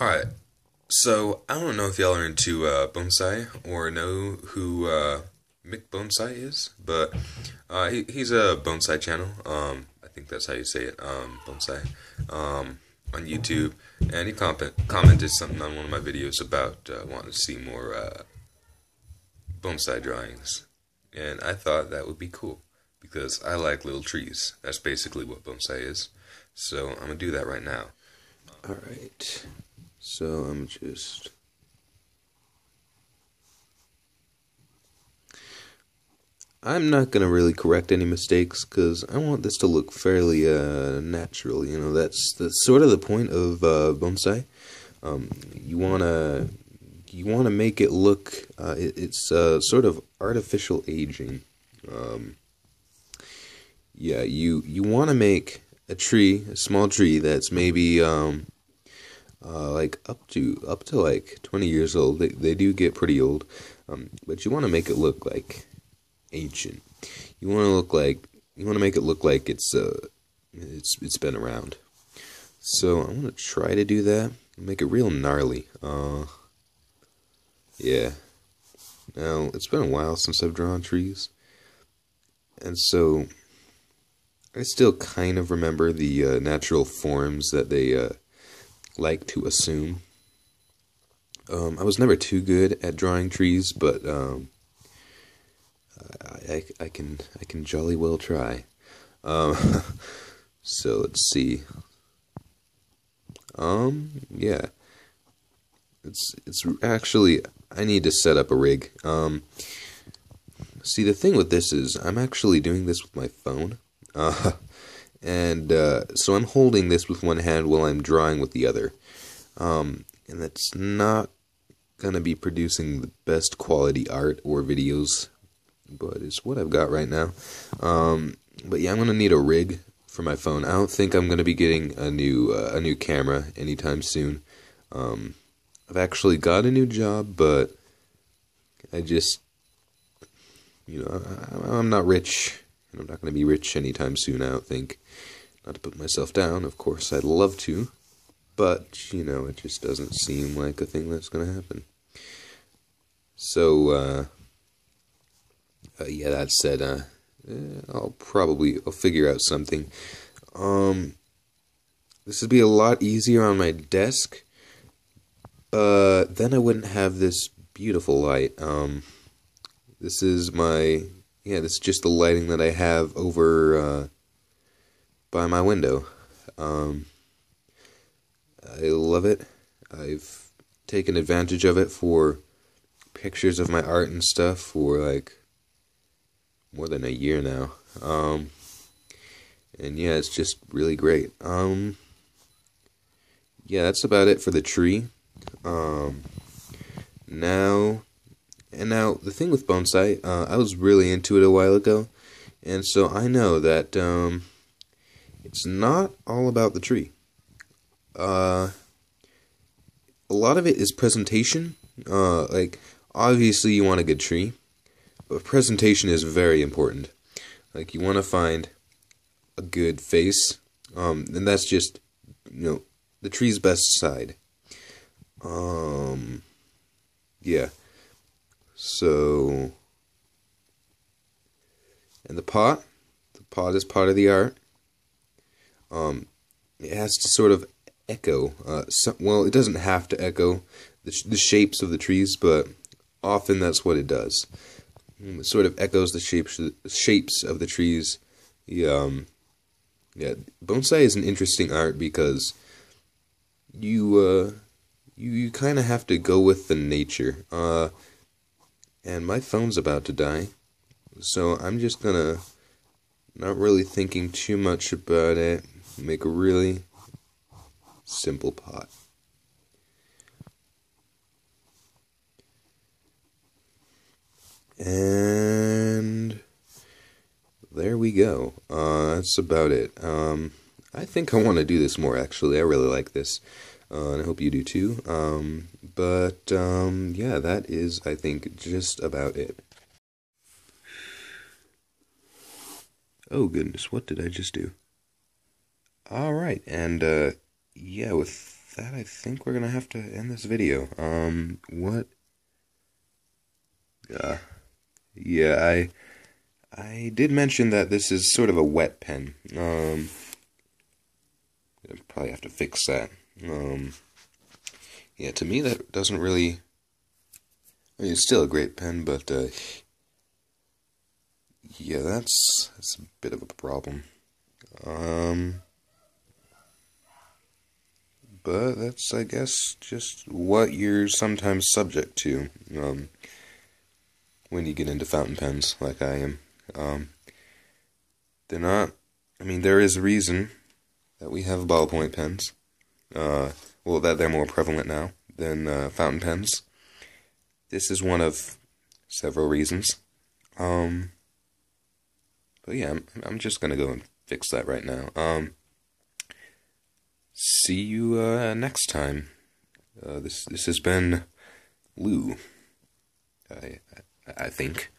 Alright, so I don't know if y'all are into uh, bonsai or know who uh, MikBonsai is, but uh, he, he's a bonsai channel. Um, I think that's how you say it, um, bonsai, um, on YouTube. And he comment, commented something on one of my videos about uh, wanting to see more uh, bonsai drawings. And I thought that would be cool because I like little trees. That's basically what bonsai is. So I'm going to do that right now. Alright. So I'm just I'm not gonna really correct any mistakes because I want this to look fairly uh, natural. You know, that's that's sort of the point of uh, bonsai. Um, you wanna you wanna make it look. Uh, it, it's uh, sort of artificial aging. Um, yeah, you you wanna make a tree, a small tree that's maybe um, uh, like up to up to like 20 years old. They they do get pretty old, um, but you want to make it look like ancient. You want to look like you want to make it look like it's uh it's it's been around. So I'm gonna try to do that. Make it real gnarly. Uh, yeah. Now it's been a while since I've drawn trees, and so I still kind of remember the uh, natural forms that they uh, like to assume. Um, I was never too good at drawing trees, but um, I, I, I, can I can jolly well try. Um, so let's see. Um, yeah. It's it's actually I need to set up a rig. Um, see the thing with this is I'm actually doing this with my phone. Uh, and uh, so I'm holding this with one hand while I'm drawing with the other. Um, and that's not going to be producing the best quality art or videos, but it's what I've got right now. Um, but yeah, I'm going to need a rig for my phone. I don't think I'm going to be getting a new uh, a new camera anytime soon. Um, I've actually got a new job, but I just, you know, I, I'm not rich. I'm not going to be rich anytime soon, I don't think. Not to put myself down, of course, I'd love to. But, you know, it just doesn't seem like a thing that's going to happen. So, uh, uh, yeah, that said, uh, eh, I'll probably I'll figure out something. Um, this would be a lot easier on my desk. Uh, then I wouldn't have this beautiful light. Um, this is my yeah, this is just the lighting that I have over uh, by my window. Um, I love it. I've taken advantage of it for pictures of my art and stuff for like more than a year now. Um, and yeah, it's just really great. Um, yeah, that's about it for the tree. Um, now and now, the thing with bonsai, uh, I was really into it a while ago, and so I know that um, it's not all about the tree. Uh, a lot of it is presentation. Uh, like, obviously, you want a good tree, but presentation is very important. Like, you want to find a good face, um, and that's just, you know, the tree's best side. Um, yeah. So, and the pot, the pot is part of the art. Um, it has to sort of echo. Uh, well, it doesn't have to echo the, sh the shapes of the trees, but often that's what it does. Mm, it sort of echoes the shapes shapes of the trees. Um, yeah, bonsai is an interesting art because you uh, you you kind of have to go with the nature. Uh, and my phone's about to die. So I'm just gonna, not really thinking too much about it, make a really simple pot. And there we go. Uh, that's about it. Um, I think I want to do this more, actually. I really like this. Uh, and I hope you do too. Um, but um, yeah, that is, I think, just about it. Oh goodness, what did I just do? All right, and uh, yeah, with that, I think we're gonna have to end this video. Um, what? Uh, yeah, I, I did mention that this is sort of a wet pen. Um, i probably have to fix that. Um, yeah, to me that doesn't really. I mean, it's still a great pen, but uh, yeah, that's that's a bit of a problem. Um but that's I guess just what you're sometimes subject to um, when you get into fountain pens like I am. Um, they're not. I mean, there is a reason that we have ballpoint pens. Uh, well, that they're more prevalent now than uh, fountain pens. This is one of several reasons. Um, but yeah, I'm, I'm just gonna go and fix that right now. Um, see you uh, next time. Uh, this this has been Lou. I I think.